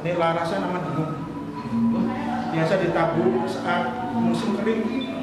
Ini larasnya nama dengung. Biasa ditabur saat musim kering.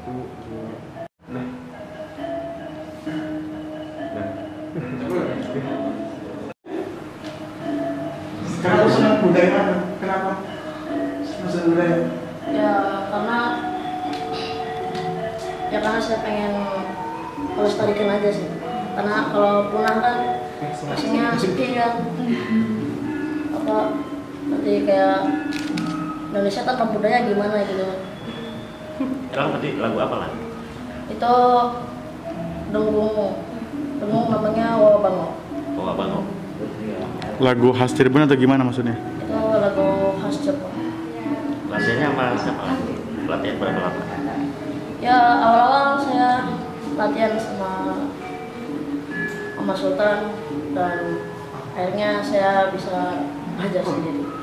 Satu dua nah. Kenapa senang budaya mana? Kenapa? Senang budaya. ya karena ya karena saya pengen melestarikan aja sih. Karena kalau punah kan pastinya sepi kan. Apa nanti kayak Indonesia tanpa budaya gimana gitu Sekarang tadi lagu apa lah? itu dengung dengung namanya Wabango Oh abang oh. lagu khas Cirebon atau gimana maksudnya itu lagu khas Jepang Latihannya sama siapa? Latihan berapa lama? ya awal-awal saya latihan sama sama Sultan dan akhirnya saya bisa belajar sendiri